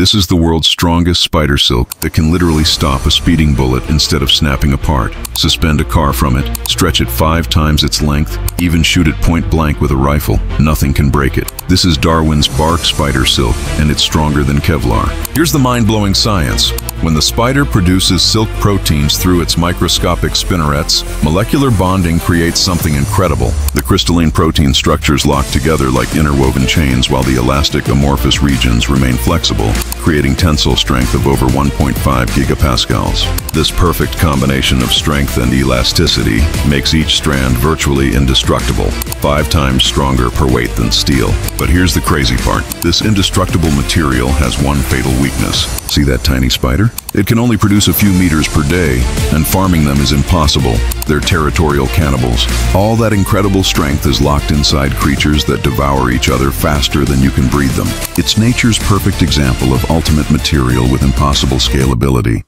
This is the world's strongest spider silk that can literally stop a speeding bullet instead of snapping apart, suspend a car from it, stretch it five times its length, even shoot it point blank with a rifle. Nothing can break it. This is Darwin's bark spider silk, and it's stronger than Kevlar. Here's the mind-blowing science. When the spider produces silk proteins through its microscopic spinnerets, molecular bonding creates something incredible. The crystalline protein structures lock together like interwoven chains while the elastic amorphous regions remain flexible, creating tensile strength of over 1.5 gigapascals. This perfect combination of strength and elasticity makes each strand virtually indestructible, five times stronger per weight than steel. But here's the crazy part. This indestructible material has one fatal weakness. See that tiny spider? It can only produce a few meters per day, and farming them is impossible. They're territorial cannibals. All that incredible strength is locked inside creatures that devour each other faster than you can breed them. It's nature's perfect example of ultimate material with impossible scalability.